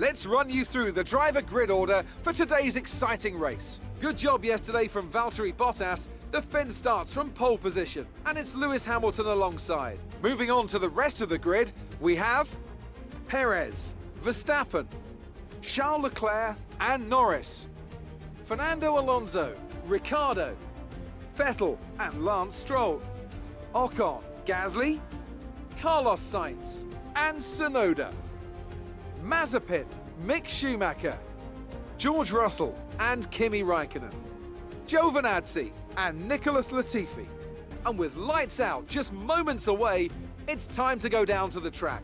Let's run you through the driver grid order for today's exciting race. Good job yesterday from Valtteri Bottas. The Finn starts from pole position, and it's Lewis Hamilton alongside. Moving on to the rest of the grid, we have Perez, Verstappen, Charles Leclerc, and Norris. Fernando Alonso, Ricciardo, Vettel, and Lance Stroll. Ocon, Gasly, Carlos Sainz, and Tsunoda. Mazepin, Mick Schumacher, George Russell, and Kimi Raikkonen. Giovinazzi and Nicholas Latifi. And with lights out just moments away, it's time to go down to the track.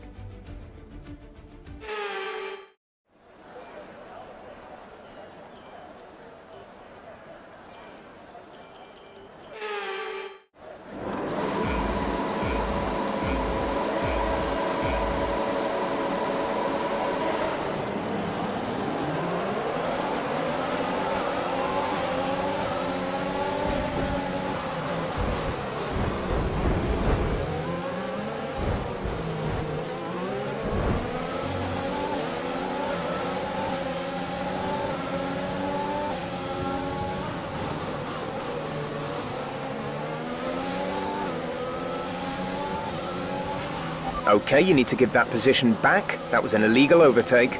Okay, you need to give that position back. That was an illegal overtake.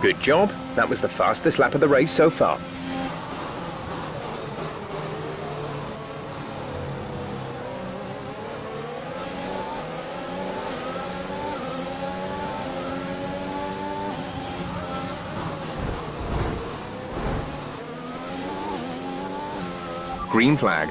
Good job. That was the fastest lap of the race so far. Green flag.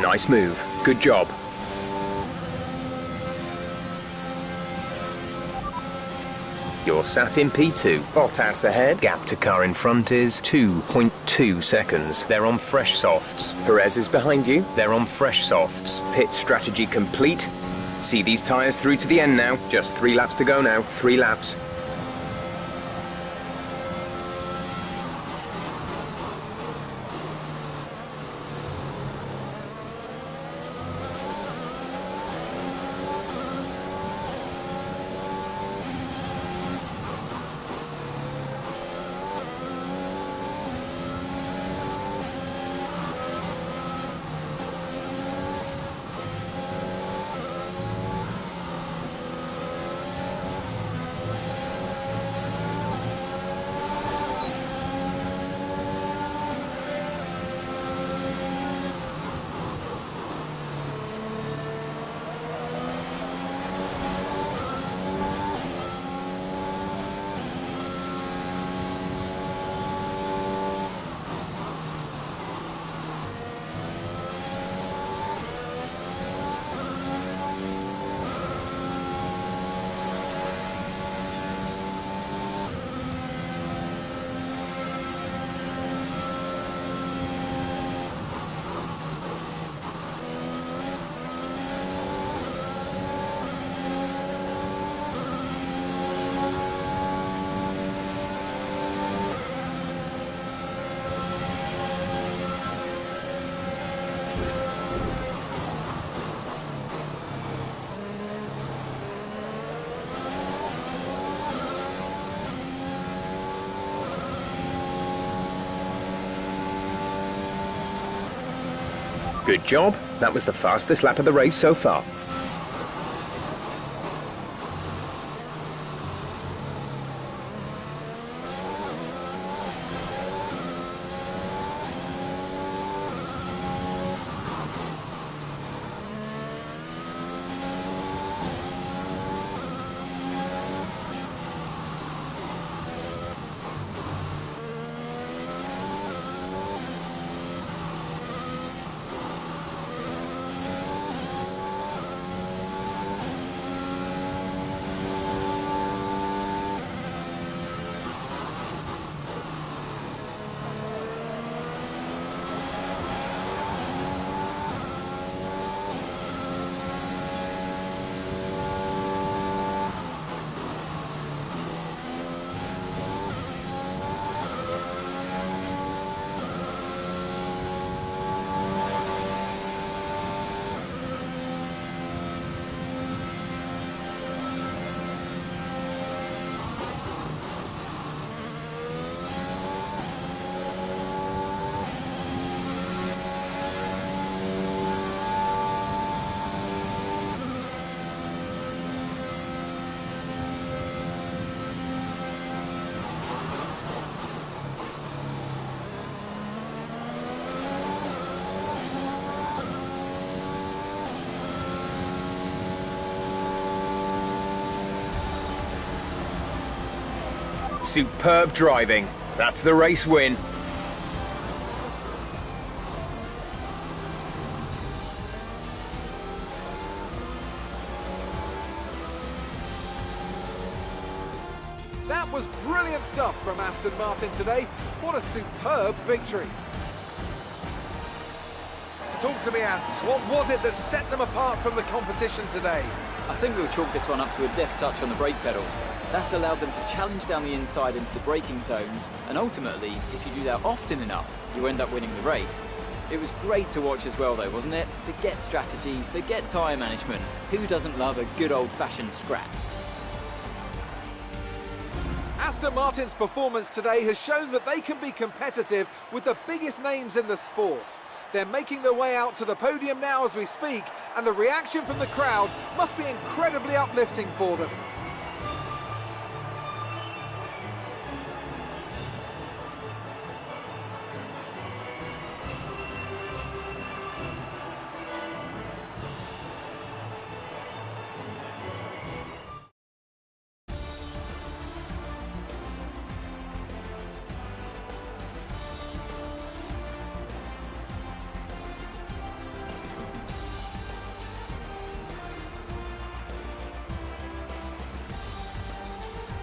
Nice move. Good job. You're sat in P2. Bottas ahead. Gap to car in front is 2.2 seconds. They're on fresh softs. Perez is behind you. They're on fresh softs. Pit strategy complete. See these tyres through to the end now. Just three laps to go now. Three laps. Good job. That was the fastest lap of the race so far. Superb driving. That's the race win. That was brilliant stuff from Aston Martin today. What a superb victory. Talk to me, Ant. What was it that set them apart from the competition today? I think we'll chalk this one up to a deft touch on the brake pedal. That's allowed them to challenge down the inside into the braking zones, and ultimately, if you do that often enough, you end up winning the race. It was great to watch as well though, wasn't it? Forget strategy, forget tyre management. Who doesn't love a good old-fashioned scrap? Aston Martin's performance today has shown that they can be competitive with the biggest names in the sport. They're making their way out to the podium now as we speak, and the reaction from the crowd must be incredibly uplifting for them.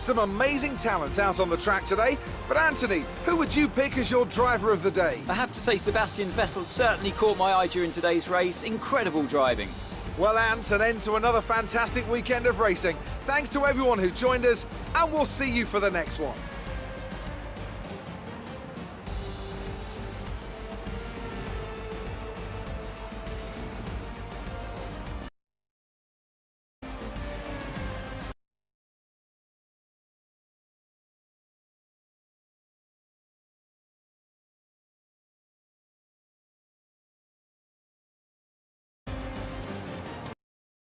Some amazing talent out on the track today. But Anthony, who would you pick as your driver of the day? I have to say Sebastian Vettel certainly caught my eye during today's race. Incredible driving. Well, Ant, an end to another fantastic weekend of racing. Thanks to everyone who joined us, and we'll see you for the next one.